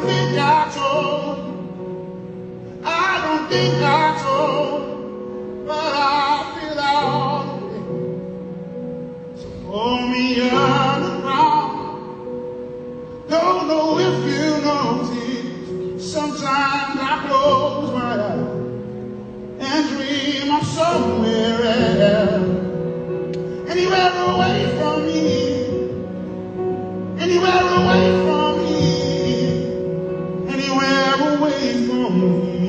don't think I told. I don't think I told. But I feel out. So pull me underground. Don't know if you notice. Sometimes I close my eyes and dream of somewhere else. Anywhere away from me. Anywhere you.